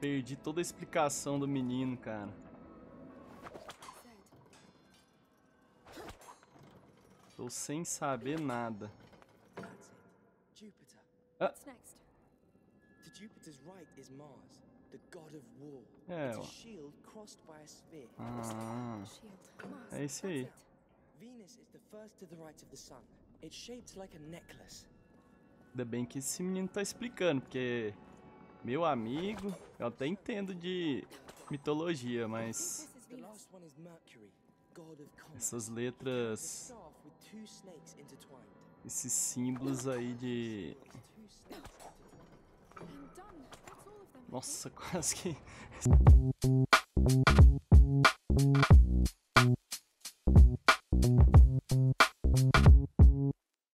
Perdi toda a explicação do menino, cara. Tô sem saber nada. Next? To Jupiter's right is Mars, the god of war. É, ó. Ah. É esse aí. Venus is the first to the right of the sun. It's shaped like a necklace. ainda bem que esse menino tá explicando, porque meu amigo, eu até entendo de mitologia, mas essas letras, esses símbolos aí de, nossa, quase que